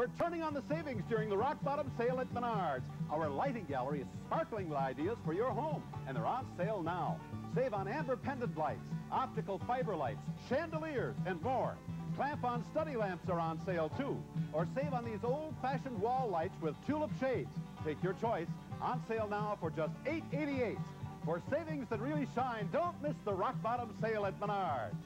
We're turning on the savings during the rock bottom sale at Menards. Our lighting gallery is sparkling with ideas for your home, and they're on sale now. Save on amber pendant lights, optical fiber lights, chandeliers, and more. Clamp-on study lamps are on sale, too. Or save on these old-fashioned wall lights with tulip shades. Take your choice. On sale now for just $8.88. For savings that really shine, don't miss the rock bottom sale at Menards.